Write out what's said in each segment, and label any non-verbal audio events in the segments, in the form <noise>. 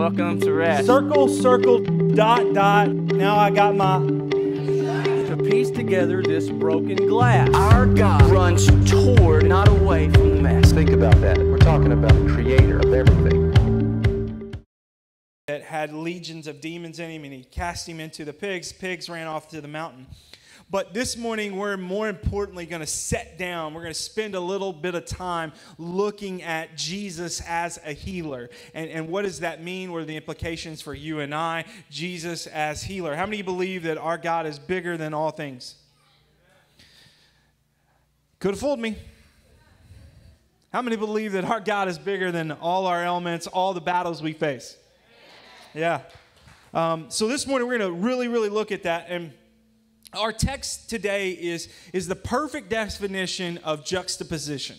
Welcome to rest. Circle, circle, dot, dot. Now I got my. To piece together this broken glass. Our God runs toward, not away from the mess. Think about that. We're talking about the creator of everything. That had legions of demons in him, and he cast him into the pigs. Pigs ran off to the mountain. But this morning, we're more importantly going to set down. We're going to spend a little bit of time looking at Jesus as a healer. And, and what does that mean? What are the implications for you and I? Jesus as healer. How many believe that our God is bigger than all things? Could have fooled me. How many believe that our God is bigger than all our elements, all the battles we face? Yeah. Um, so this morning, we're going to really, really look at that. And our text today is, is the perfect definition of juxtaposition.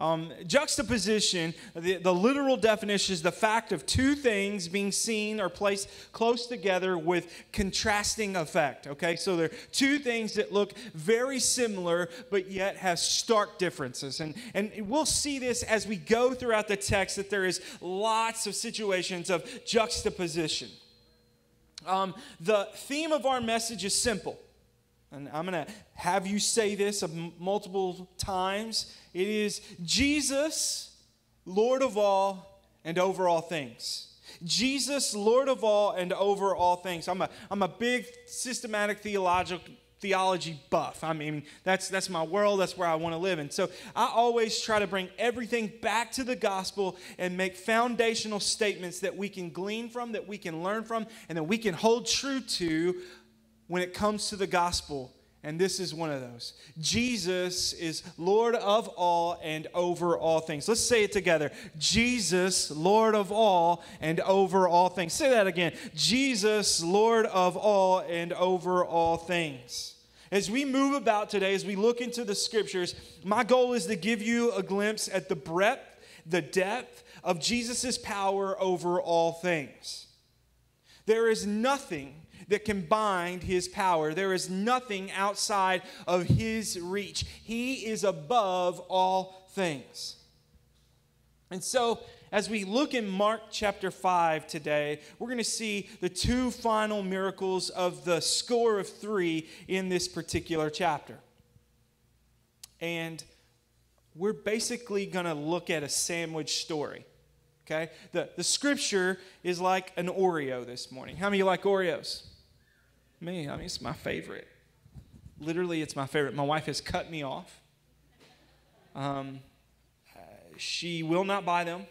Um, juxtaposition, the, the literal definition is the fact of two things being seen or placed close together with contrasting effect. Okay, so there are two things that look very similar but yet have stark differences. And, and we'll see this as we go throughout the text that there is lots of situations of juxtaposition. Um, the theme of our message is simple and I'm going to have you say this multiple times. It is Jesus, Lord of all and over all things. Jesus, Lord of all and over all things. I'm a, I'm a big systematic theological theology buff. I mean, that's that's my world, that's where I want to live. And so I always try to bring everything back to the gospel and make foundational statements that we can glean from, that we can learn from, and that we can hold true to when it comes to the gospel, and this is one of those. Jesus is Lord of all and over all things. Let's say it together. Jesus, Lord of all and over all things. Say that again. Jesus, Lord of all and over all things. As we move about today, as we look into the scriptures, my goal is to give you a glimpse at the breadth, the depth of Jesus' power over all things. There is nothing that can bind his power. There is nothing outside of his reach. He is above all things. And so, as we look in Mark chapter 5 today, we're going to see the two final miracles of the score of three in this particular chapter. And we're basically going to look at a sandwich story. Okay? The, the scripture is like an Oreo this morning. How many like Oreos? Me, I mean, it's my favorite. Literally, it's my favorite. My wife has cut me off. Um, she will not buy them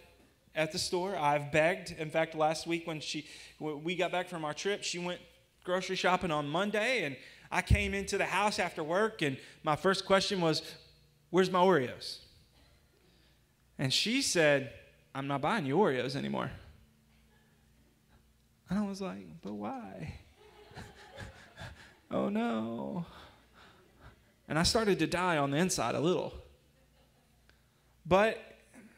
at the store. I've begged. In fact, last week when she when we got back from our trip, she went grocery shopping on Monday, and I came into the house after work, and my first question was, "Where's my Oreos?" And she said, "I'm not buying you Oreos anymore." And I was like, "But why?" Oh no. And I started to die on the inside a little. But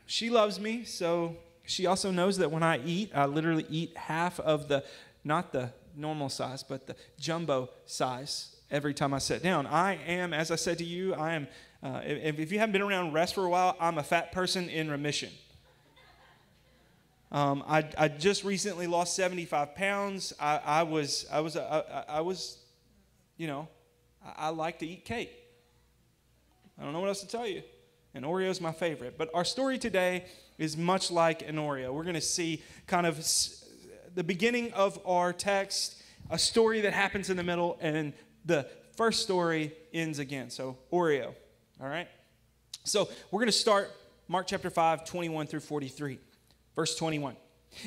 she loves me, so she also knows that when I eat, I literally eat half of the, not the normal size, but the jumbo size every time I sit down. I am, as I said to you, I am, uh, if, if, you haven't been around rest for a while, I'm a fat person in remission. Um, I, I just recently lost 75 pounds. I, I was, I was, I, I was you know, I, I like to eat cake. I don't know what else to tell you. And Oreo is my favorite. But our story today is much like an Oreo. We're going to see kind of the beginning of our text, a story that happens in the middle, and the first story ends again. So, Oreo. All right? So, we're going to start Mark chapter 5, 21 through 43. Verse 21.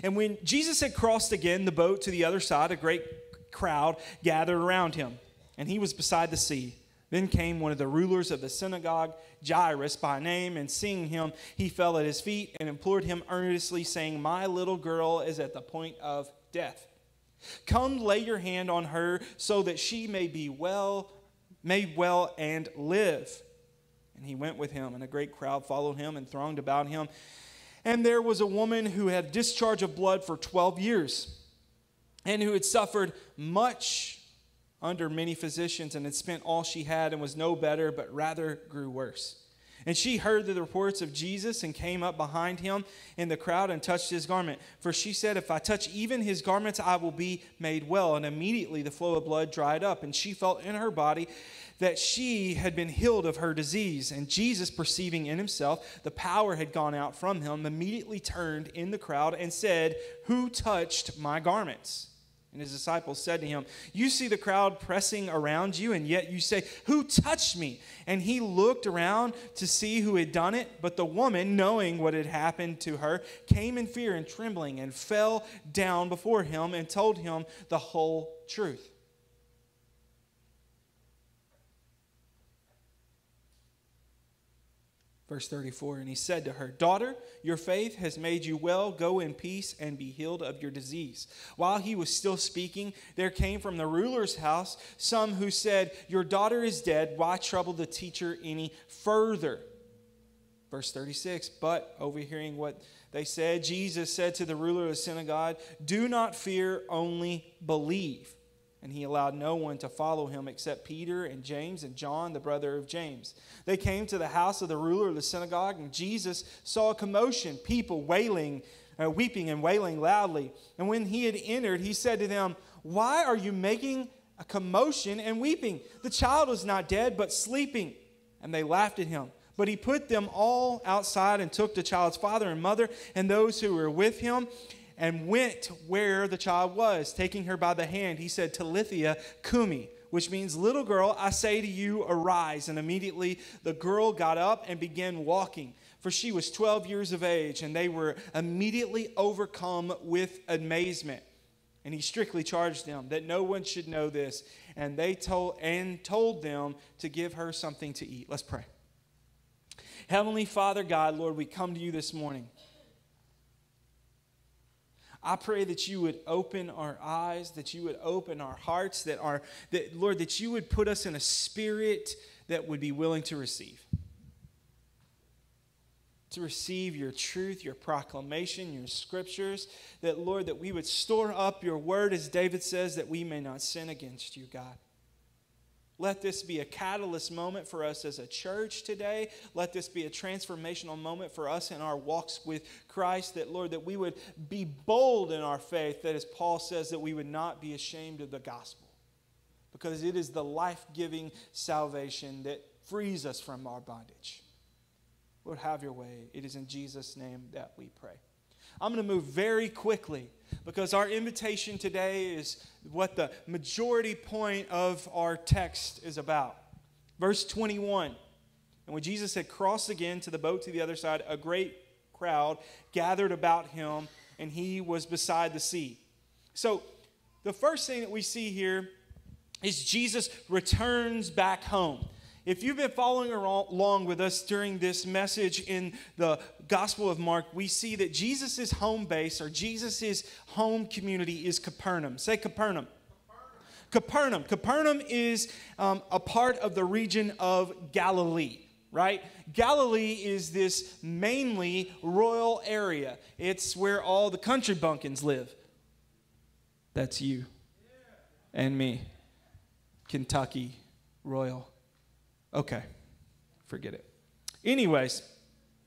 And when Jesus had crossed again the boat to the other side, a great crowd gathered around him and he was beside the sea. Then came one of the rulers of the synagogue, Jairus by name, and seeing him, he fell at his feet and implored him earnestly, saying, My little girl is at the point of death. Come lay your hand on her so that she may be well, made well and live. And he went with him, and a great crowd followed him and thronged about him. And there was a woman who had discharge of blood for 12 years and who had suffered much under many physicians and had spent all she had and was no better, but rather grew worse. And she heard the reports of Jesus and came up behind him in the crowd and touched his garment. For she said, If I touch even his garments, I will be made well. And immediately the flow of blood dried up, and she felt in her body that she had been healed of her disease. And Jesus, perceiving in himself the power had gone out from him, immediately turned in the crowd and said, Who touched my garments? And his disciples said to him, You see the crowd pressing around you, and yet you say, Who touched me? And he looked around to see who had done it. But the woman, knowing what had happened to her, came in fear and trembling and fell down before him and told him the whole truth. Verse 34 And he said to her, Daughter, your faith has made you well. Go in peace and be healed of your disease. While he was still speaking, there came from the ruler's house some who said, Your daughter is dead. Why trouble the teacher any further? Verse 36 But overhearing what they said, Jesus said to the ruler of the synagogue, Do not fear, only believe and he allowed no one to follow him except Peter and James and John, the brother of James. They came to the house of the ruler of the synagogue, and Jesus saw a commotion, people wailing, uh, weeping and wailing loudly. And when he had entered, he said to them, Why are you making a commotion and weeping? The child is not dead, but sleeping. And they laughed at him. But he put them all outside and took the child's father and mother and those who were with him and went where the child was. Taking her by the hand, he said, Talitha cumi, which means, Little girl, I say to you, arise. And immediately the girl got up and began walking. For she was 12 years of age, and they were immediately overcome with amazement. And he strictly charged them that no one should know this, and they told and told them to give her something to eat. Let's pray. Heavenly Father God, Lord, we come to you this morning. I pray that you would open our eyes, that you would open our hearts, that our that Lord, that you would put us in a spirit that would be willing to receive. To receive your truth, your proclamation, your scriptures, that Lord, that we would store up your word, as David says, that we may not sin against you, God. Let this be a catalyst moment for us as a church today. Let this be a transformational moment for us in our walks with Christ. That, Lord, that we would be bold in our faith, that as Paul says, that we would not be ashamed of the gospel. Because it is the life giving salvation that frees us from our bondage. Lord, have your way. It is in Jesus' name that we pray. I'm going to move very quickly because our invitation today is what the majority point of our text is about. Verse 21 And when Jesus had crossed again to the boat to the other side, a great crowd gathered about him, and he was beside the sea. So, the first thing that we see here is Jesus returns back home. If you've been following along with us during this message in the Gospel of Mark, we see that Jesus' home base or Jesus' home community is Capernaum. Say Capernaum. Capernaum. Capernaum is um, a part of the region of Galilee right? Galilee is this mainly royal area. It's where all the country bumpkins live. That's you and me. Kentucky Royal. Okay, forget it. Anyways,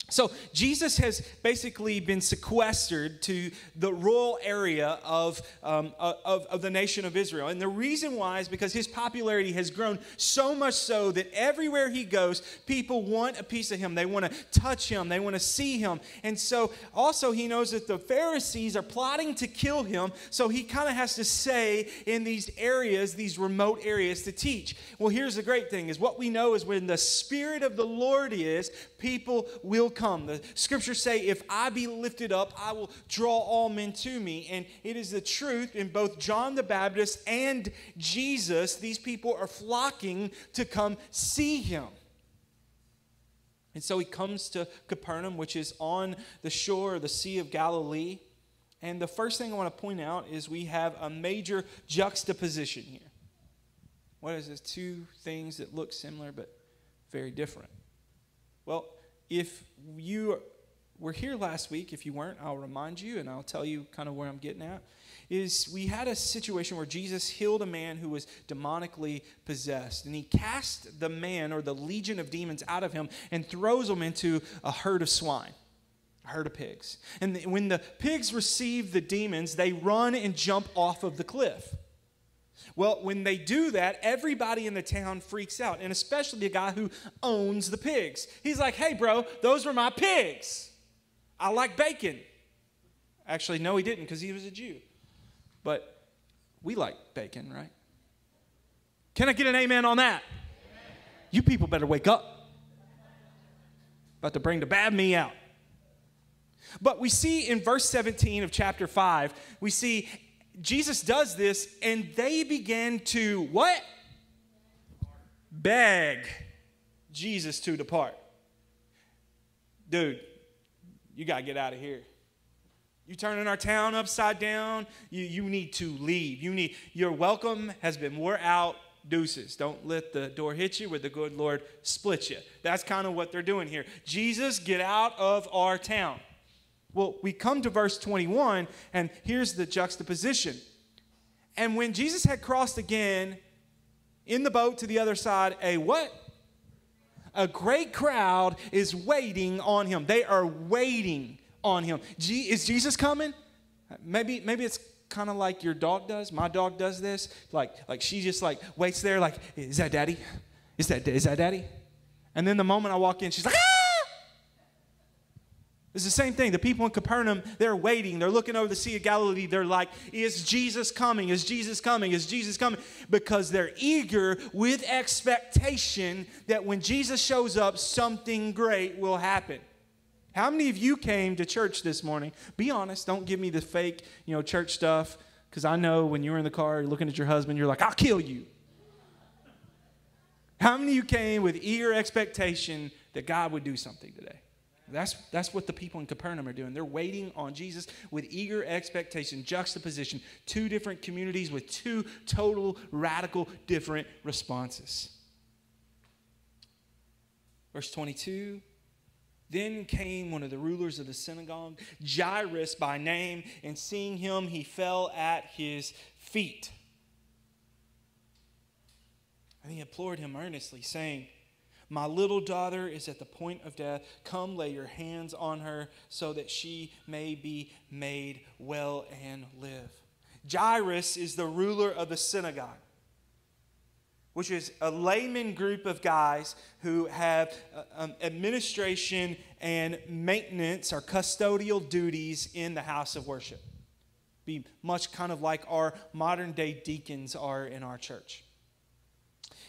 so Jesus has basically been sequestered to the rural area of, um, of, of, the nation of Israel. And the reason why is because his popularity has grown so much so that everywhere he goes, people want a piece of him. They want to touch him. They want to see him. And so also he knows that the Pharisees are plotting to kill him. So he kind of has to say in these areas, these remote areas to teach. Well, here's the great thing is what we know is when the Spirit of the Lord is, people will come. The scriptures say, If I be lifted up, I will draw all men to me. And it is the truth in both John the Baptist and Jesus. These people are flocking to come see him. And so he comes to Capernaum, which is on the shore of the Sea of Galilee. And the first thing I want to point out is we have a major juxtaposition here. What is this? Two things that look similar but very different. Well, if you were here last week, if you weren't, I'll remind you and I'll tell you kind of where I'm getting at. Is we had a situation where Jesus healed a man who was demonically possessed. And he cast the man or the legion of demons out of him and throws him into a herd of swine, a herd of pigs. And when the pigs receive the demons, they run and jump off of the cliff. Well, when they do that, everybody in the town freaks out, and especially the guy who owns the pigs. He's like, hey, bro, those were my pigs. I like bacon. Actually, no, he didn't because he was a Jew. But we like bacon, right? Can I get an amen on that? Amen. You people better wake up. About to bring the bad me out. But we see in verse 17 of chapter 5, we see Jesus does this and they begin to what? Beg Jesus to depart. Dude, you got to get out of here. You're turning our town upside down. You, you need to leave. You need your welcome has been wore out. Deuces. Don't let the door hit you where the good Lord split you. That's kind of what they're doing here. Jesus, get out of our town. Well, we come to verse 21, and here's the juxtaposition. And when Jesus had crossed again in the boat to the other side, a what? A great crowd is waiting on him. They are waiting on him. Is Jesus coming? Maybe, maybe it's kind of like your dog does. My dog does this. Like, like she just like waits there, like, is that daddy? Is that, is that daddy? And then the moment I walk in, she's like, ah! It's the same thing. The people in Capernaum, they're waiting. They're looking over the Sea of Galilee. They're like, Is Jesus coming? Is Jesus coming? Is Jesus coming? Because they're eager with expectation that when Jesus shows up, something great will happen. How many of you came to church this morning? Be honest. Don't give me the fake, you know, church stuff. Because I know when you're in the car, you're looking at your husband, you're like, I'll kill you. How many of you came with eager expectation that God would do something today? That's, that's what the people in Capernaum are doing. They're waiting on Jesus with eager expectation, juxtaposition, two different communities with two total, radical, different responses. Verse 22 Then came one of the rulers of the synagogue, Jairus by name, and seeing him, he fell at his feet. And he implored him earnestly, saying, my little daughter is at the point of death. Come lay your hands on her so that she may be made well and live. Jairus is the ruler of the synagogue, which is a layman group of guys who have uh, um, administration and maintenance or custodial duties in the house of worship. Be much kind of like our modern day deacons are in our church.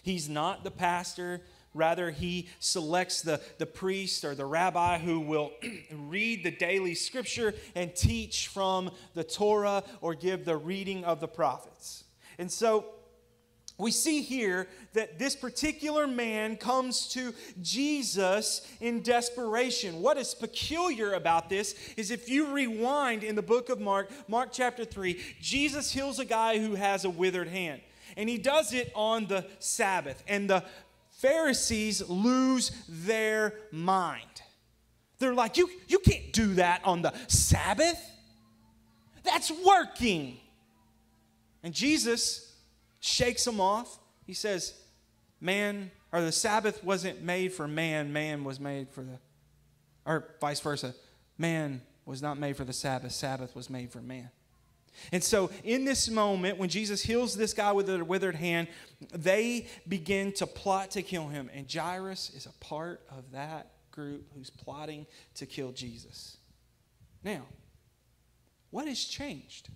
He's not the pastor Rather, he selects the, the priest or the rabbi who will <clears throat> read the daily scripture and teach from the Torah or give the reading of the prophets. And so we see here that this particular man comes to Jesus in desperation. What is peculiar about this is if you rewind in the book of Mark, Mark chapter 3, Jesus heals a guy who has a withered hand. And he does it on the Sabbath. And the Pharisees lose their mind. They're like, you, you can't do that on the Sabbath. That's working. And Jesus shakes them off. He says, Man, or the Sabbath wasn't made for man, man was made for the, or vice versa. Man was not made for the Sabbath, Sabbath was made for man. And so, in this moment, when Jesus heals this guy with a withered hand, they begin to plot to kill him. And Jairus is a part of that group who's plotting to kill Jesus. Now, what has changed?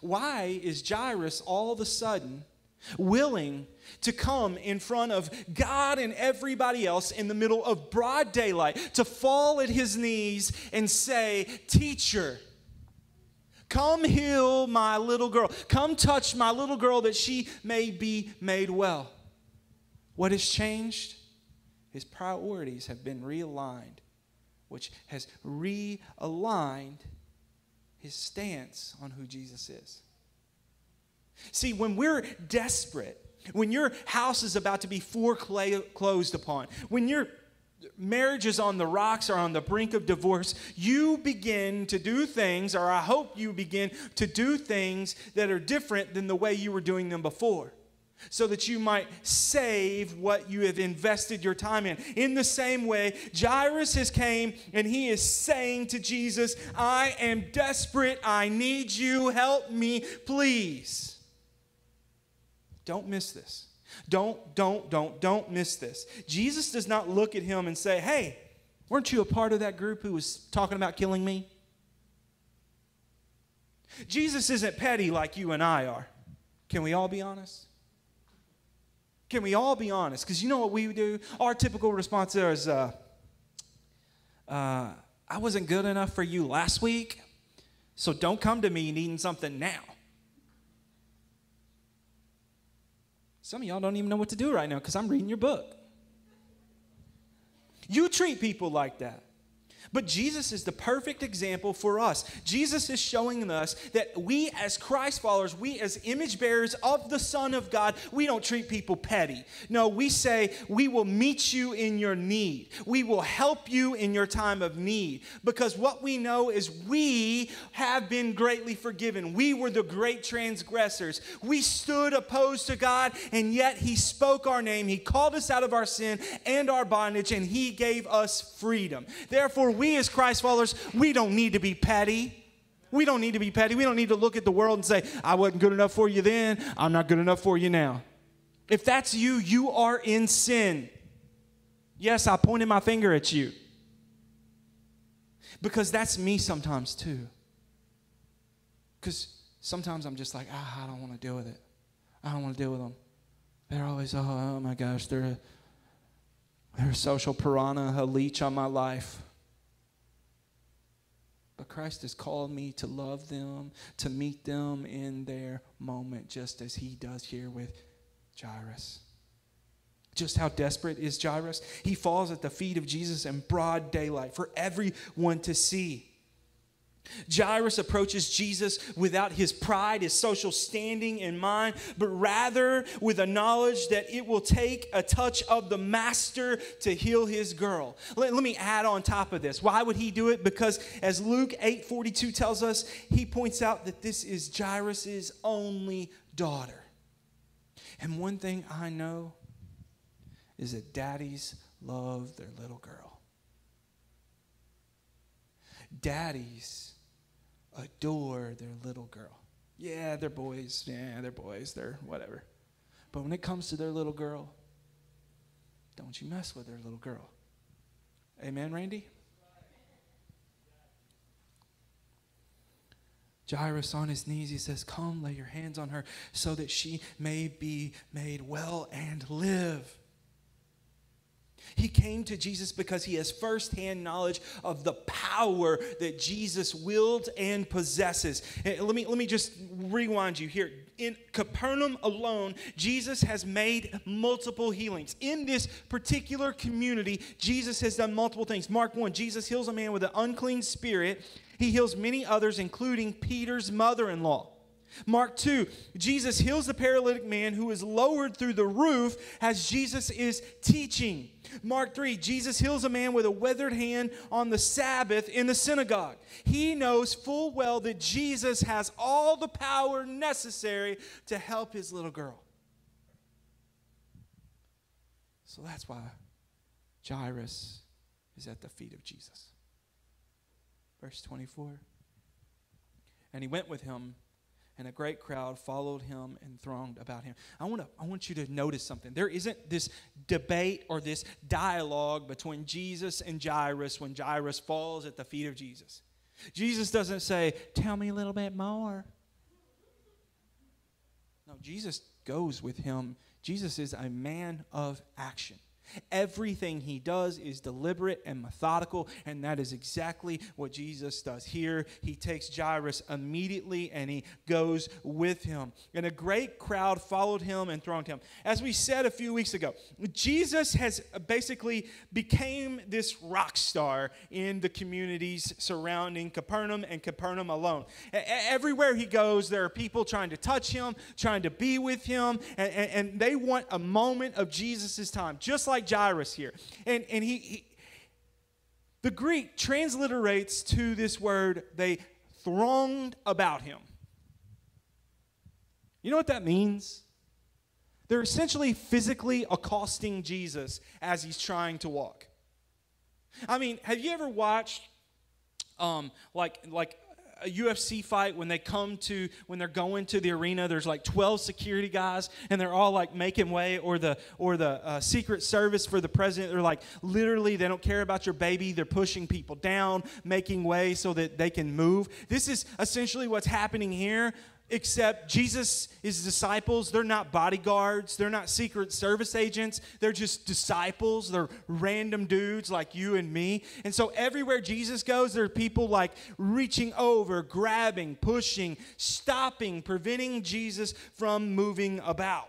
Why is Jairus all of a sudden willing to come in front of God and everybody else in the middle of broad daylight, to fall at his knees and say, Teacher, Come heal my little girl. Come touch my little girl that she may be made well. What has changed? His priorities have been realigned, which has realigned his stance on who Jesus is. See, when we're desperate, when your house is about to be foreclosed upon, when you're marriage is on the rocks or on the brink of divorce, you begin to do things, or I hope you begin to do things that are different than the way you were doing them before. So that you might save what you have invested your time in. In the same way, Jairus has came and he is saying to Jesus, I am desperate. I need you. Help me, please. Don't miss this. Don't, don't, don't, don't miss this. Jesus does not look at him and say, Hey, weren't you a part of that group who was talking about killing me? Jesus isn't petty like you and I are. Can we all be honest? Can we all be honest? Because you know what we do? Our typical response there is, uh, uh, I wasn't good enough for you last week, so don't come to me needing something now. Some of y'all don't even know what to do right now because I'm reading your book. You treat people like that. But Jesus is the perfect example for us. Jesus is showing us that we, as Christ followers, we, as image bearers of the Son of God, we don't treat people petty. No, we say, we will meet you in your need. We will help you in your time of need. Because what we know is we have been greatly forgiven. We were the great transgressors. We stood opposed to God, and yet He spoke our name. He called us out of our sin and our bondage, and He gave us freedom. Therefore, we as Christ followers, we don't need to be petty. We don't need to be petty. We don't need to look at the world and say, I wasn't good enough for you then, I'm not good enough for you now. If that's you, you are in sin. Yes, I pointed my finger at you. Because that's me sometimes too. Because sometimes I'm just like, ah, I don't want to deal with it. I don't want to deal with them. They're always, oh, oh my gosh, they're a, they're a social piranha, a leech on my life. But Christ has called me to love them, to meet them in their moment, just as he does here with Jairus. Just how desperate is Jairus? He falls at the feet of Jesus in broad daylight for everyone to see. Jairus approaches Jesus without his pride, his social standing in mind, but rather with a knowledge that it will take a touch of the master to heal his girl. Let, let me add on top of this. Why would he do it? Because as Luke 8:42 tells us, he points out that this is Jairus' only daughter. And one thing I know is that daddies love their little girl. Daddies adore their little girl. Yeah, they're boys. Yeah, they're boys. They're whatever. But when it comes to their little girl, don't you mess with their little girl. Amen, Randy? Jairus on his knees, he says, Come, lay your hands on her so that she may be made well and live. He came to Jesus because he has firsthand knowledge of the power that Jesus wields and possesses. And let me, let me just rewind you here. In Capernaum alone, Jesus has made multiple healings. In this particular community, Jesus has done multiple things. Mark 1, Jesus heals a man with an unclean spirit. He heals many others, including Peter's mother in law. Mark 2, Jesus heals the paralytic man who is lowered through the roof as Jesus is teaching. Mark 3, Jesus heals a man with a withered hand on the Sabbath in the synagogue. He knows full well that Jesus has all the power necessary to help his little girl. So that's why Jairus is at the feet of Jesus. Verse 24. And he went with him and a great crowd followed him and thronged about him. I want to I want you to notice something. There isn't this debate or this dialogue between Jesus and Jairus when Jairus falls at the feet of Jesus. Jesus doesn't say, "Tell me a little bit more." No, Jesus goes with him. Jesus is a man of action. Everything he does is deliberate and methodical, and that is exactly what Jesus does. Here, he takes Jairus immediately and he goes with him. And a great crowd followed him and thronged him. As we said a few weeks ago, Jesus has basically became this rock star in the communities surrounding Capernaum and Capernaum alone. Everywhere he goes, there are people trying to touch him, trying to be with him, and, and, and they want a moment of Jesus' time, just like like Jairus here. And, and he, he The Greek transliterates to this word, they thronged about him. You know what that means? They're essentially physically accosting Jesus as he's trying to walk. I mean, have you ever watched um, like like a UFC fight when they come to when they're going to the arena there's like 12 security guys and they're all like making way or the or the uh, secret service for the president they're like literally they don't care about your baby they're pushing people down making way so that they can move. This is essentially what's happening here except Jesus, his disciples, they're not bodyguards, they're not secret service agents, they're just disciples, they're random dudes like you and me. And so everywhere Jesus goes, there are people like reaching over, grabbing, pushing, stopping, preventing Jesus from moving about.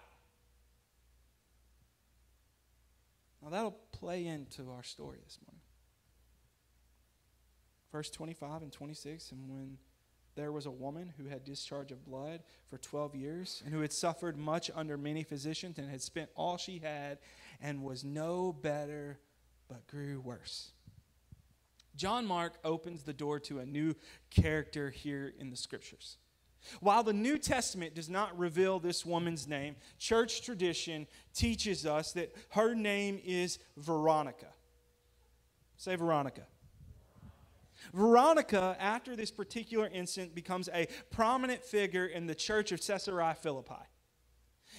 Now that'll play into our story this morning. Verse 25 and 26, and when there was a woman who had discharge of blood for 12 years and who had suffered much under many physicians and had spent all she had and was no better but grew worse. John Mark opens the door to a new character here in the scriptures. While the New Testament does not reveal this woman's name, church tradition teaches us that her name is Veronica. Say Veronica. Veronica, after this particular incident, becomes a prominent figure in the church of Caesarea Philippi.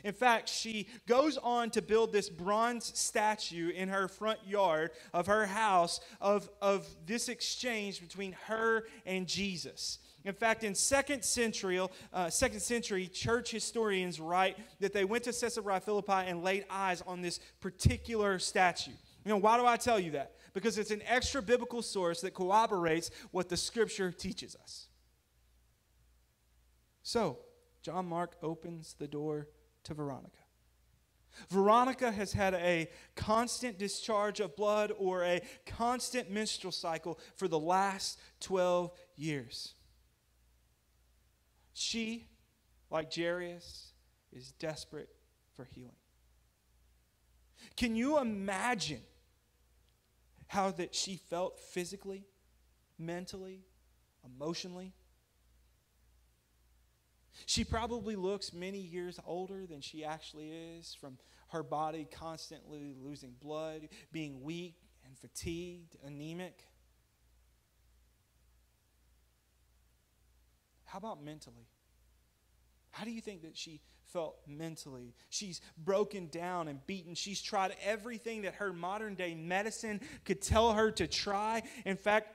In fact, she goes on to build this bronze statue in her front yard of her house of, of this exchange between her and Jesus. In fact, in second century, uh, second century church historians write that they went to Caesarea Philippi and laid eyes on this particular statue. You know, why do I tell you that? Because it's an extra biblical source that corroborates what the scripture teaches us. So, John Mark opens the door to Veronica. Veronica has had a constant discharge of blood or a constant menstrual cycle for the last 12 years. She, like Jairus, is desperate for healing. Can you imagine how that she felt physically, mentally, emotionally. She probably looks many years older than she actually is from her body constantly losing blood, being weak and fatigued, anemic. How about mentally? How do you think that she felt mentally. She's broken down and beaten. She's tried everything that her modern day medicine could tell her to try. In fact,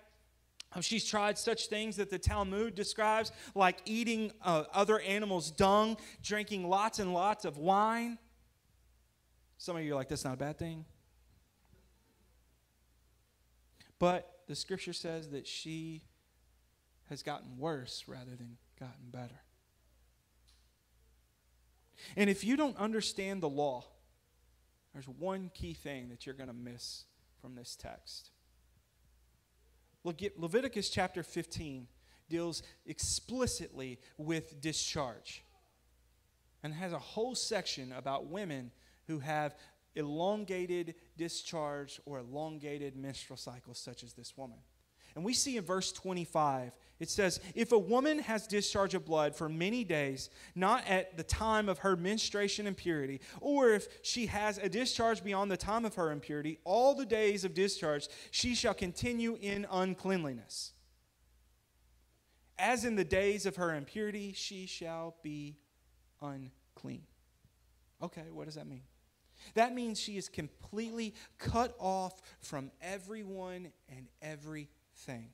She's tried such things that the Talmud describes, like eating uh, other animals' dung, drinking lots and lots of wine. Some of you are like, that's not a bad thing. But the scripture says that she has gotten worse rather than gotten better. And if you don't understand the law, there's one key thing that you're going to miss from this text. Leviticus chapter 15 deals explicitly with discharge and has a whole section about women who have elongated discharge or elongated menstrual cycles, such as this woman. And we see in verse 25, it says, If a woman has discharge of blood for many days, not at the time of her menstruation impurity, or if she has a discharge beyond the time of her impurity, all the days of discharge she shall continue in uncleanliness. As in the days of her impurity, she shall be unclean. Okay, what does that mean? That means she is completely cut off from everyone and every thing.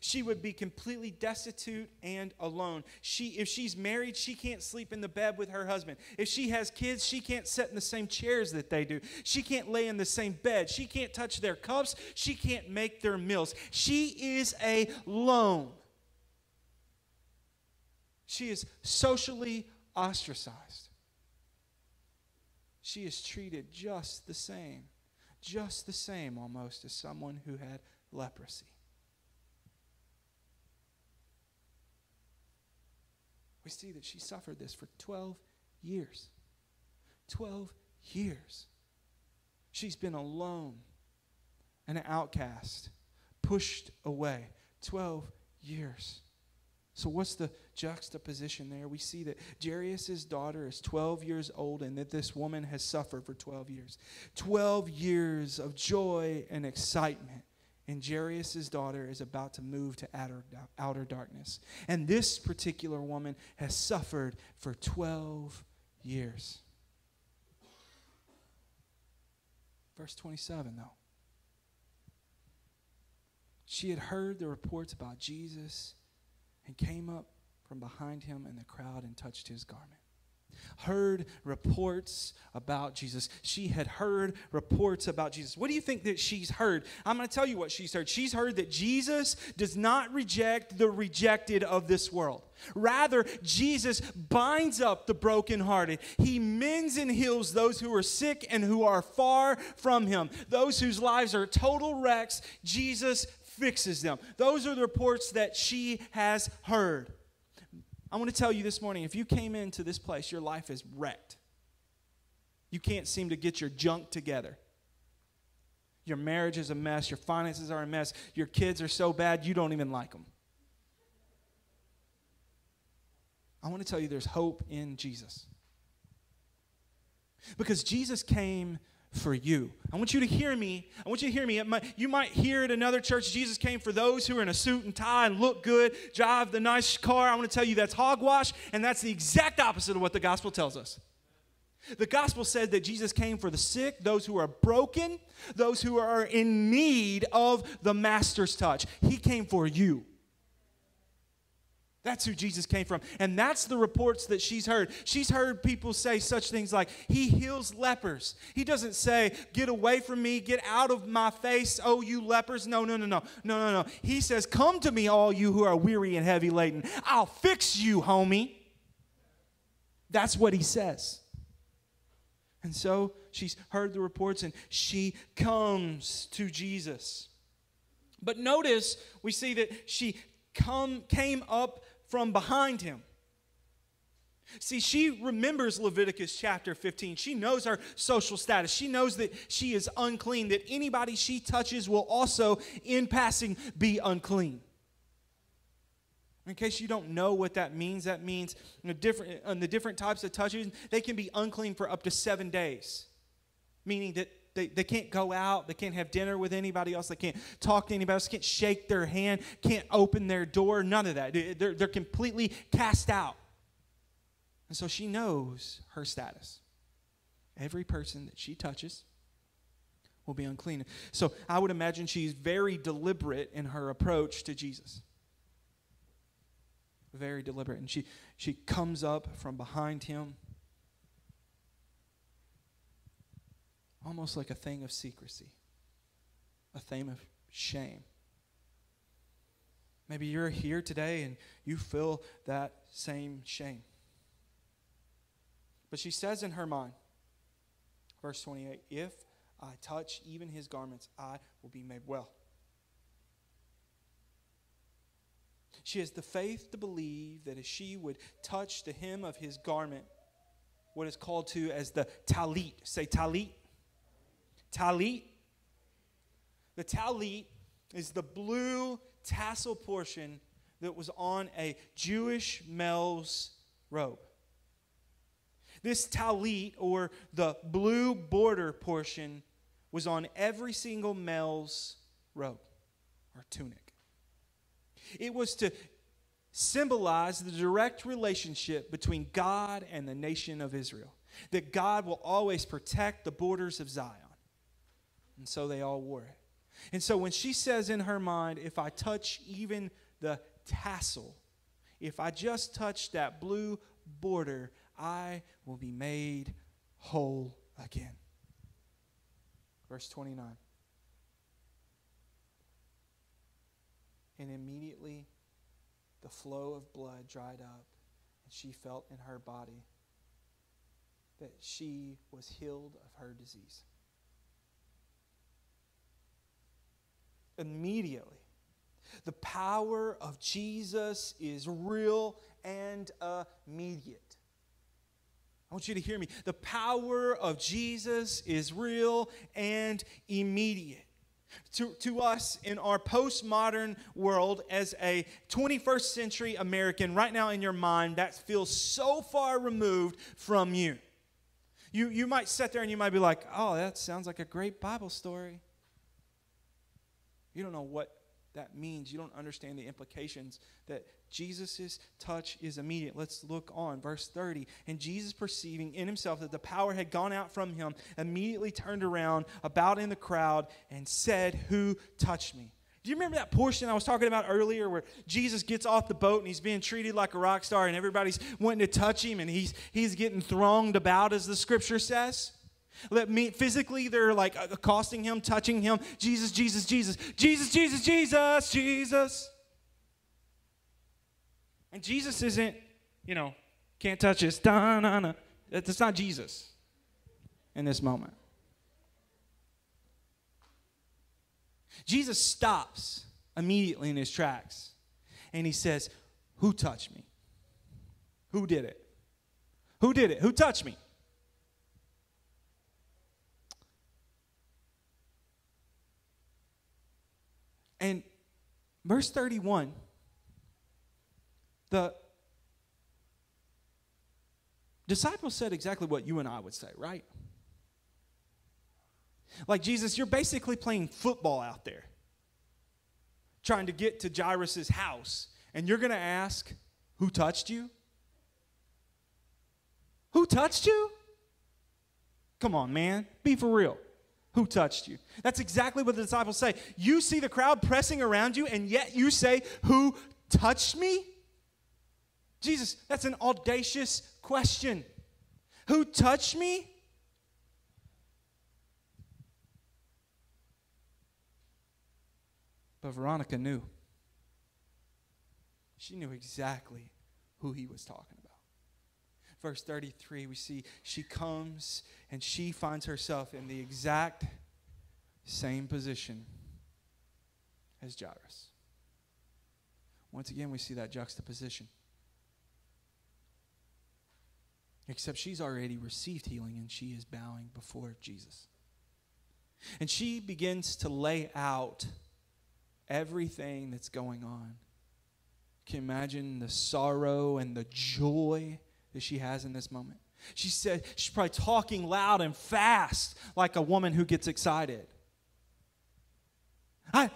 She would be completely destitute and alone. She, if she's married, she can't sleep in the bed with her husband. If she has kids, she can't sit in the same chairs that they do. She can't lay in the same bed. She can't touch their cups. She can't make their meals. She is alone. She is socially ostracized. She is treated just the same, just the same almost as someone who had leprosy. We see that she suffered this for 12 years. 12 years. She's been alone an outcast pushed away. 12 years. So, what's the juxtaposition there? We see that Jairus' daughter is 12 years old and that this woman has suffered for 12 years. 12 years of joy and excitement. And Jairus' daughter is about to move to outer, outer darkness. And this particular woman has suffered for 12 years. Verse 27, though. She had heard the reports about Jesus and came up from behind him in the crowd and touched his garment. Heard reports about Jesus. She had heard reports about Jesus. What do you think that she's heard? I'm going to tell you what she's heard. She's heard that Jesus does not reject the rejected of this world. Rather, Jesus binds up the brokenhearted. He mends and heals those who are sick and who are far from Him. Those whose lives are total wrecks, Jesus fixes them. Those are the reports that she has heard. I want to tell you this morning if you came into this place, your life is wrecked. You can't seem to get your junk together. Your marriage is a mess. Your finances are a mess. Your kids are so bad you don't even like them. I want to tell you there's hope in Jesus. Because Jesus came for you. I want you to hear me. I want you to hear me. Might, you might hear it at another church, Jesus came for those who are in a suit and tie and look good, drive the nice car. I want to tell you that's hogwash, and that's the exact opposite of what the gospel tells us. The gospel said that Jesus came for the sick, those who are broken, those who are in need of the master's touch. He came for you. That's who Jesus came from. And that's the reports that she's heard. She's heard people say such things like, He heals lepers. He doesn't say, Get away from me, get out of my face, oh, you lepers. No, no, no, no. No, no, no. He says, Come to me, all you who are weary and heavy laden. I'll fix you, homie. That's what he says. And so she's heard the reports and she comes to Jesus. But notice we see that she come came up from behind him. See, she remembers Leviticus chapter 15. She knows her social status. She knows that she is unclean, that anybody she touches will also, in passing, be unclean. In case you don't know what that means, that means different, in the different types of touches, they can be unclean for up to seven days, meaning that they, they can't go out. They can't have dinner with anybody else. They can't talk to anybody else. Can't shake their hand. Can't open their door. None of that. They're, they're completely cast out. And so she knows her status. Every person that she touches will be unclean. So I would imagine she's very deliberate in her approach to Jesus. Very deliberate. And she, she comes up from behind him almost like a thing of secrecy, a thing of shame. Maybe you're here today and you feel that same shame. But she says in her mind, verse 28, if I touch even his garments, I will be made well. She has the faith to believe that if she would touch the hem of his garment, what is called to as the talit, say talit, talit. The talit is the blue tassel portion that was on a Jewish male's robe. This talit, or the blue border portion, was on every single male's robe or tunic. It was to symbolize the direct relationship between God and the nation of Israel. That God will always protect the borders of Zion. And so they all wore it. And so when she says in her mind, if I touch even the tassel, if I just touch that blue border, I will be made whole again. Verse 29. And immediately the flow of blood dried up, and she felt in her body that she was healed of her disease. Immediately. The power of Jesus is real and immediate. I want you to hear me. The power of Jesus is real and immediate. To, to us in our postmodern world, as a 21st century American, right now in your mind, that feels so far removed from you. You, you might sit there and you might be like, oh, that sounds like a great Bible story. You don't know what that means. You don't understand the implications that Jesus' touch is immediate. Let's look on verse 30. And Jesus, perceiving in himself that the power had gone out from him, immediately turned around about in the crowd and said, Who touched me? Do you remember that portion I was talking about earlier where Jesus gets off the boat and he's being treated like a rock star and everybody's wanting to touch him and he's, he's getting thronged about, as the scripture says? Let me physically, they're like uh, accosting him, touching him. Jesus, Jesus, Jesus, Jesus, Jesus, Jesus, Jesus. And Jesus isn't, you know, can't touch na. That's not Jesus in this moment. Jesus stops immediately in his tracks and he says, Who touched me? Who did it? Who did it? Who touched me? And verse 31, the disciples said exactly what you and I would say, right? Like, Jesus, you're basically playing football out there, trying to get to Jairus' house, and you're going to ask, Who touched you? Who touched you? Come on, man. Be for real. Who touched you? That's exactly what the disciples say. You see the crowd pressing around you, and yet you say, Who touched me? Jesus, that's an audacious question. Who touched me? But Veronica knew. She knew exactly who he was talking about. Verse 33, we see she comes and she finds herself in the exact same position as Jairus. Once again, we see that juxtaposition. Except she's already received healing and she is bowing before Jesus. And she begins to lay out everything that's going on. Can you imagine the sorrow and the joy that she has in this moment? She said she's probably talking loud and fast like a woman who gets excited. I,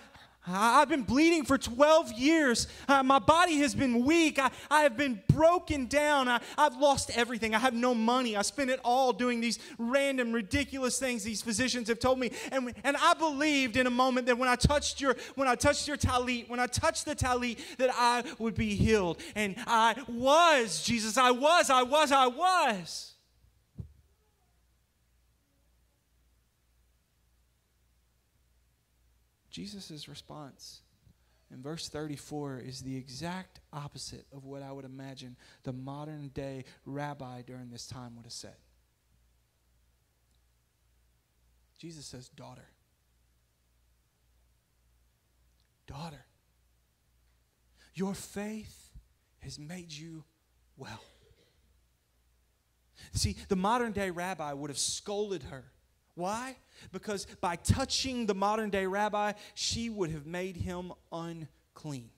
I've been bleeding for 12 years. Uh, my body has been weak. I, I have been broken down. I, I've lost everything. I have no money. I spent it all doing these random, ridiculous things these physicians have told me. And, and I believed in a moment that when I touched your, when I touched your talit, when I touched the talit, that I would be healed. And I was, Jesus. I was, I was, I was. Jesus' response in verse 34 is the exact opposite of what I would imagine the modern day rabbi during this time would have said. Jesus says, Daughter. Daughter, your faith has made you well. See, the modern day rabbi would have scolded her why? Because by touching the modern day rabbi, she would have made him unclean.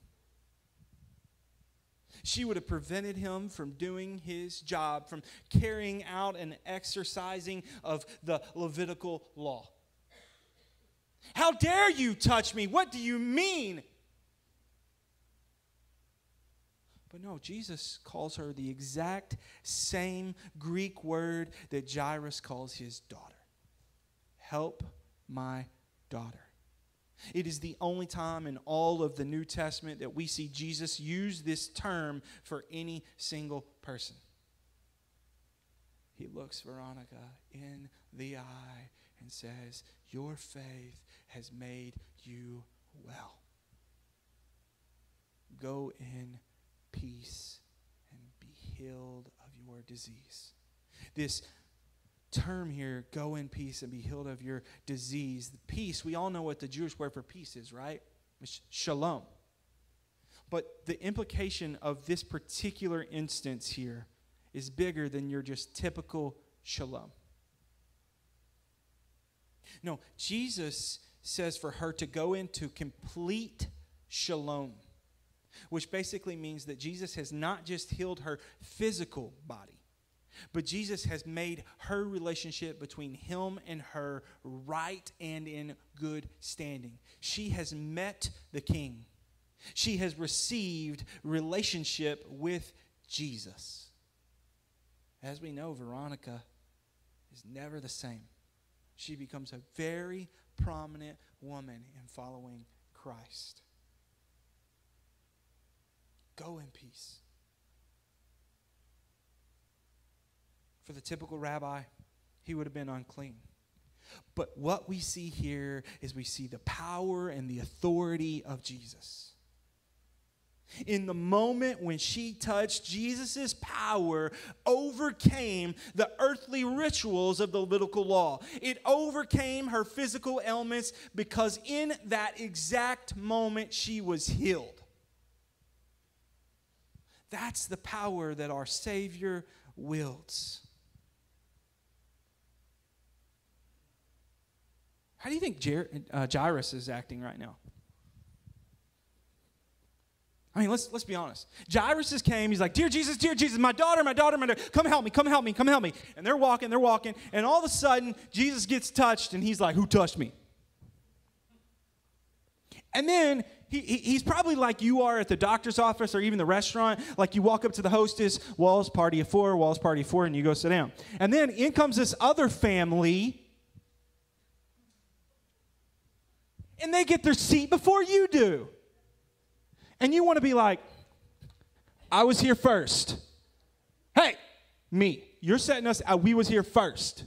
She would have prevented him from doing his job, from carrying out and exercising of the Levitical law. How dare you touch me? What do you mean? But no, Jesus calls her the exact same Greek word that Jairus calls his daughter. Help my daughter. It is the only time in all of the New Testament that we see Jesus use this term for any single person. He looks Veronica in the eye and says, Your faith has made you well. Go in peace and be healed of your disease. This term here, go in peace and be healed of your disease. The peace, we all know what the Jewish word for peace is, right? It's shalom. But the implication of this particular instance here is bigger than your just typical shalom. No, Jesus says for her to go into complete shalom, which basically means that Jesus has not just healed her physical body, but Jesus has made her relationship between him and her right and in good standing. She has met the king. She has received relationship with Jesus. As we know, Veronica is never the same. She becomes a very prominent woman in following Christ. Go in peace. For the typical rabbi, he would have been unclean. But what we see here is we see the power and the authority of Jesus. In the moment when she touched, Jesus' power overcame the earthly rituals of the Levitical law. It overcame her physical ailments because in that exact moment she was healed. That's the power that our Savior wields. How do you think Jair- uh, Jairus is acting right now? I mean, let's, let's be honest. Jairus just came. He's like, Dear Jesus, dear Jesus, my daughter, my daughter, my daughter, come help me, come help me, come help me. And they're walking, they're walking. And all of a sudden, Jesus gets touched, and he's like, Who touched me? And then he, he, he's probably like you are at the doctor's office or even the restaurant. Like you walk up to the hostess, Walls, party of four, Walls, party of four, and you go sit down. And then in comes this other family, and they get their seat before you do. And you want to be like, I was here first. Hey, me, you're setting us, uh, we was here first.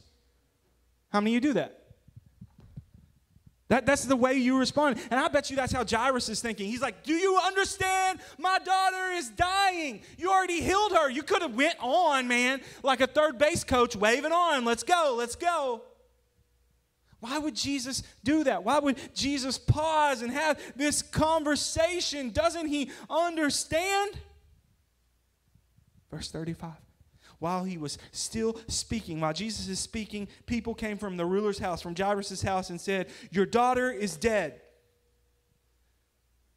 How many of you do that? That, that's the way you respond. And I bet you that's how Jairus is thinking. He's like, Do you understand? My daughter is dying. You already healed her. You could have went on, man, like a third base coach waving on. Let's go, let's go. Why would Jesus do that? Why would Jesus pause and have this conversation? Doesn't he understand? Verse 35. While he was still speaking, while Jesus is speaking, people came from the ruler's house, from Jairus' house, and said, Your daughter is dead.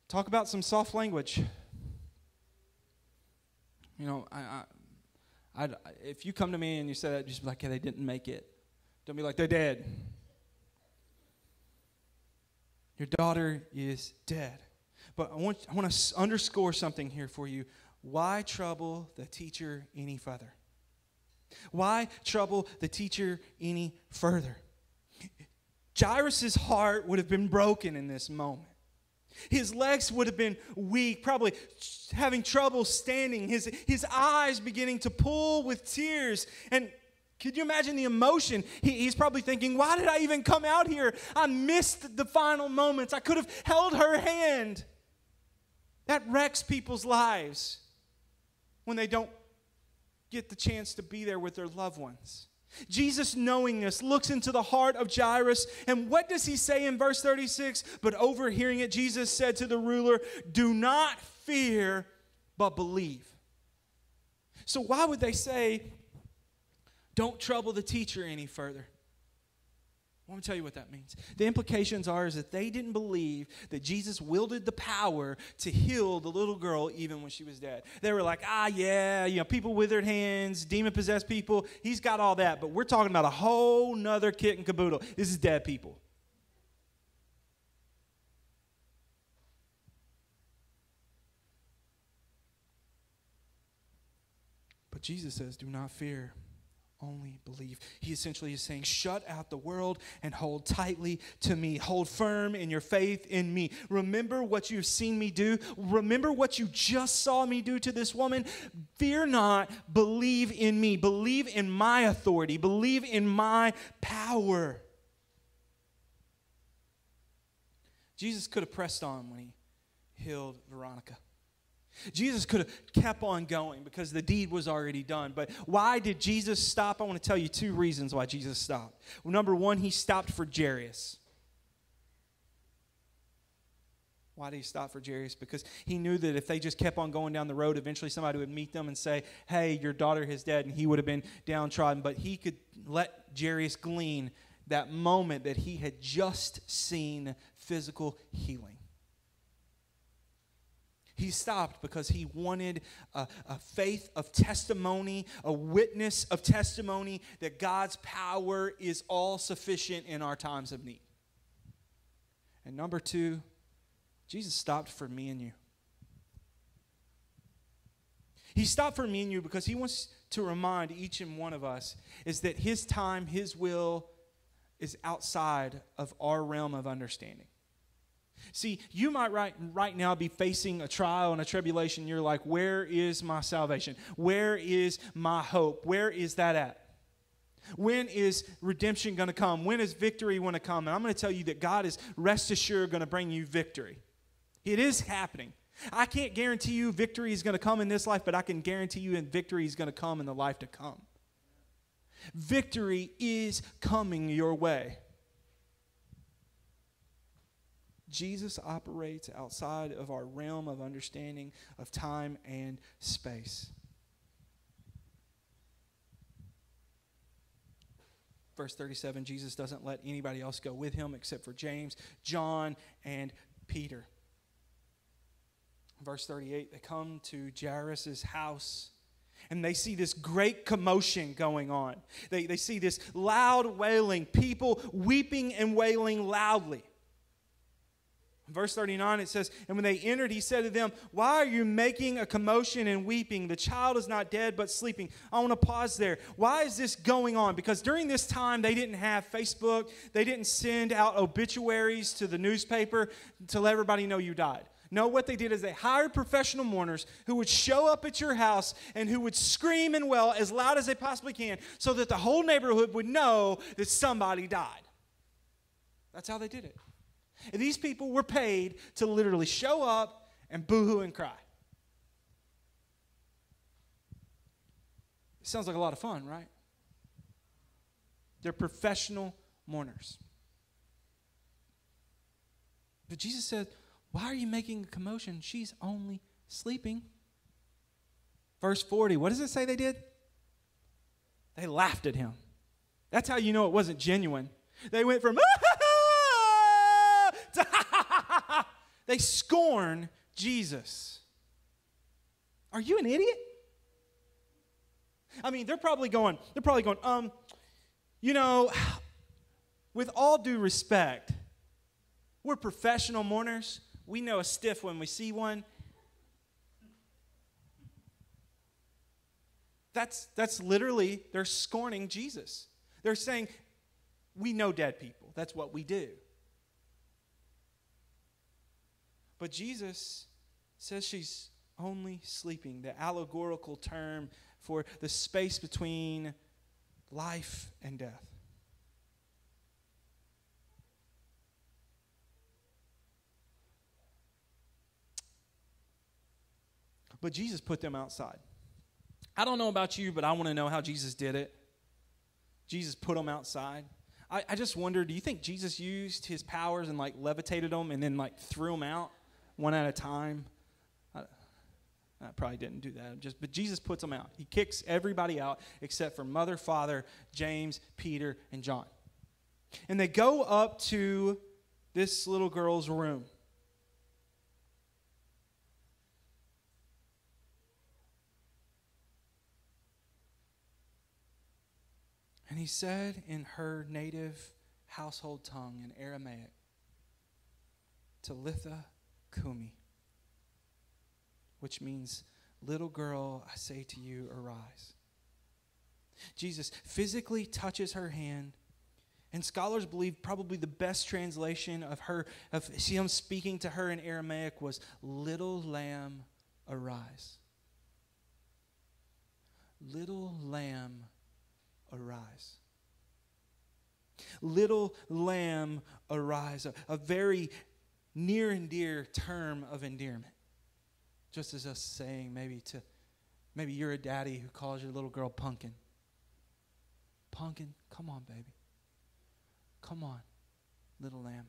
Talk about some soft language. You know, I, I, I, if you come to me and you say that, just be like, yeah, they didn't make it. Don't be like, they're dead. Your daughter is dead. But I want, I want to underscore something here for you. Why trouble the teacher any further? Why trouble the teacher any further? Jairus' heart would have been broken in this moment. His legs would have been weak, probably having trouble standing, his, his eyes beginning to pull with tears. And could you imagine the emotion? He, he's probably thinking, Why did I even come out here? I missed the final moments. I could have held her hand. That wrecks people's lives when they don't get the chance to be there with their loved ones. Jesus, knowing this, looks into the heart of Jairus, and what does he say in verse 36? But overhearing it, Jesus said to the ruler, Do not fear, but believe. So, why would they say, don't trouble the teacher any further. Let me tell you what that means. The implications are is that they didn't believe that Jesus wielded the power to heal the little girl even when she was dead. They were like, ah, yeah, you know, people withered hands, demon possessed people. He's got all that, but we're talking about a whole nother kit and caboodle. This is dead people. But Jesus says, do not fear only believe. He essentially is saying, shut out the world and hold tightly to me. Hold firm in your faith in me. Remember what you've seen me do. Remember what you just saw me do to this woman. Fear not, believe in me. Believe in my authority. Believe in my power. Jesus could have pressed on when he healed Veronica. Jesus could have kept on going because the deed was already done. But why did Jesus stop? I want to tell you two reasons why Jesus stopped. Well, number one, he stopped for Jairus. Why did he stop for Jairus? Because he knew that if they just kept on going down the road, eventually somebody would meet them and say, Hey, your daughter is dead, and he would have been downtrodden. But he could let Jairus glean that moment that he had just seen physical healing. He stopped because he wanted a, a, faith of testimony, a witness of testimony that God's power is all sufficient in our times of need. And number two, Jesus stopped for me and you. He stopped for me and you because he wants to remind each and one of us is that his time, his will is outside of our realm of understanding. See, you might right, right now be facing a trial and a tribulation. You're like, where is my salvation? Where is my hope? Where is that at? When is redemption going to come? When is victory going to come? And I'm going to tell you that God is, rest assured, going to bring you victory. It is happening. I can't guarantee you victory is going to come in this life, but I can guarantee you and victory is going to come in the life to come. Victory is coming your way. Jesus operates outside of our realm of understanding of time and space. Verse 37 Jesus doesn't let anybody else go with him except for James, John, and Peter. Verse 38 they come to Jairus' house and they see this great commotion going on. They, they see this loud wailing, people weeping and wailing loudly. Verse 39, it says, And when they entered, he said to them, Why are you making a commotion and weeping? The child is not dead, but sleeping. I want to pause there. Why is this going on? Because during this time, they didn't have Facebook, they didn't send out obituaries to the newspaper to let everybody know you died. No, what they did is they hired professional mourners who would show up at your house and who would scream and wail as loud as they possibly can so that the whole neighborhood would know that somebody died. That's how they did it. And these people were paid to literally show up and boohoo and cry. It sounds like a lot of fun, right? They're professional mourners. But Jesus said, Why are you making a commotion? She's only sleeping. Verse 40, what does it say they did? They laughed at him. That's how you know it wasn't genuine. They went from, <laughs> they scorn Jesus. Are you an idiot? I mean, they're probably going, they're probably going, um, you know, with all due respect, we're professional mourners. We know a stiff when we see one. That's, that's literally, they're scorning Jesus. They're saying, we know dead people. That's what we do. But Jesus says she's only sleeping, the allegorical term for the space between life and death. But Jesus put them outside. I don't know about you, but I want to know how Jesus did it. Jesus put them outside. I, I just wonder do you think Jesus used his powers and like levitated them and then like threw them out? One at a time. I, I probably didn't do that. Just, but Jesus puts them out. He kicks everybody out except for mother, father, James, Peter, and John. And they go up to this little girl's room. And he said in her native household tongue, in Aramaic, Talitha Kumi, which means, Little girl, I say to you, arise. Jesus physically touches her hand. And scholars believe probably the best translation of her, of him speaking to her in Aramaic was, Little lamb, arise. Little lamb, arise. Little lamb, arise. A, a very near and dear term of endearment. Just as us saying maybe to maybe you're a daddy who calls your little girl pumpkin. Pumpkin, come on, baby. Come on, little lamb.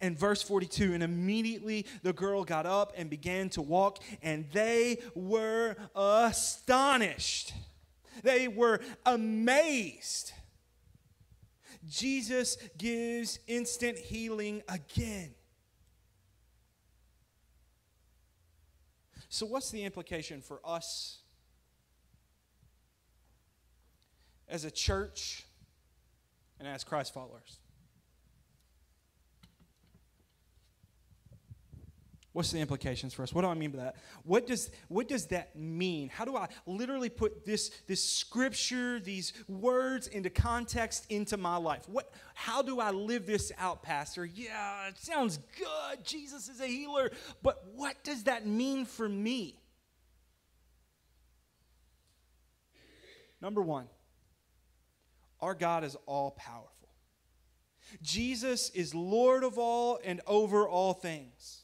And verse 42 and immediately the girl got up and began to walk, and they were astonished. They were amazed. Jesus gives instant healing again. So, what's the implication for us as a church and as Christ followers? What's the implications for us? What do I mean by that? What does, what does that mean? How do I literally put this, this scripture, these words into context into my life? What, how do I live this out, Pastor? Yeah, it sounds good. Jesus is a healer. But what does that mean for me? Number one, our God is all powerful. Jesus is Lord of all and over all things.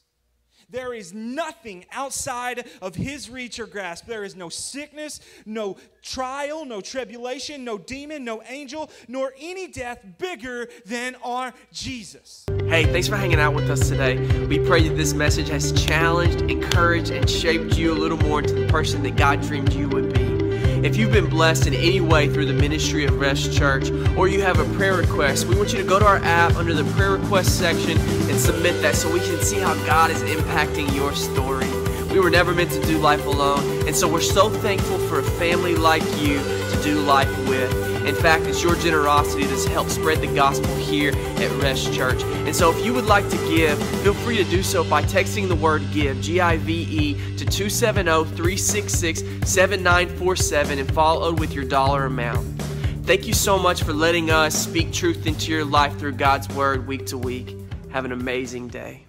There is nothing outside of his reach or grasp. There is no sickness, no trial, no tribulation, no demon, no angel, nor any death bigger than our Jesus. Hey, thanks for hanging out with us today. We pray that this message has challenged, encouraged, and shaped you a little more into the person that God dreamed you would be. If you've been blessed in any way through the ministry of Rest Church, or you have a prayer request, we want you to go to our app under the prayer request section and submit that so we can see how God is impacting your story. We were never meant to do life alone, and so we're so thankful for a family like you to do life with. In fact, it's your generosity that's helped spread the gospel here at Rest Church. And so if you would like to give, feel free to do so by texting the word GIVE, G I V E, to 270 366 7947 and followed with your dollar amount. Thank you so much for letting us speak truth into your life through God's Word week to week. Have an amazing day.